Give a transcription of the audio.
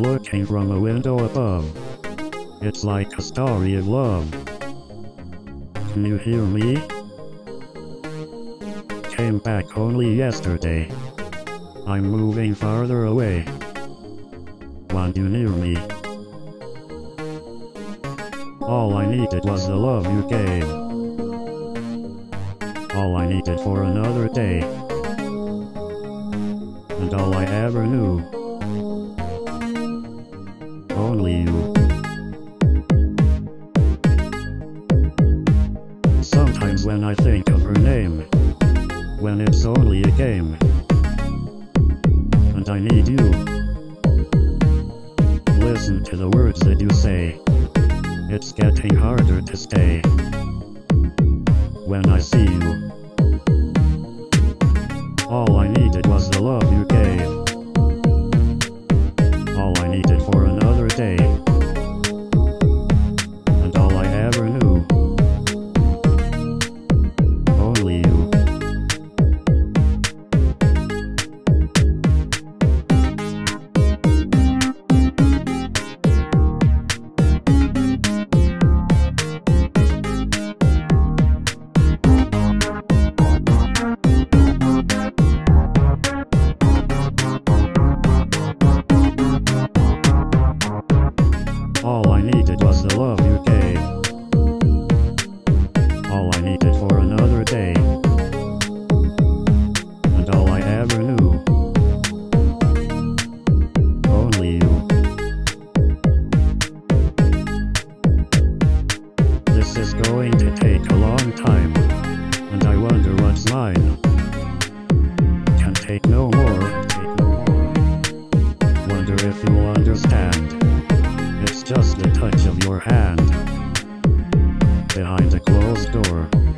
Looking from a window above. It's like a story of love. Can you hear me? Came back only yesterday. I'm moving farther away. Want you near me? All I needed was the love you gave. All I needed for another day. And all I ever knew. Only you. Sometimes when I think of her name, when it's only a game, and I need you. Listen to the words that you say. It's getting harder to stay. When I see behind a closed door.